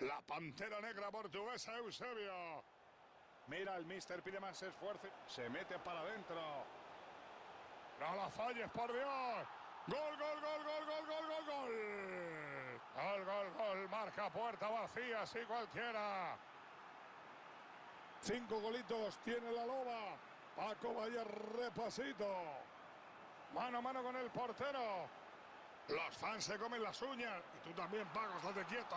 La pantera negra portuguesa Eusebio. Mira, el mister pide más esfuerzo. Se mete para adentro. No la falles, por Dios. Gol, gol, gol, gol, gol, gol, gol, gol. Gol, gol, gol. Marca puerta vacía, sí cualquiera. Cinco golitos tiene la loba. Paco vaya repasito. Mano a mano con el portero. Los fans se comen las uñas. Y tú también, Paco, estate quieto.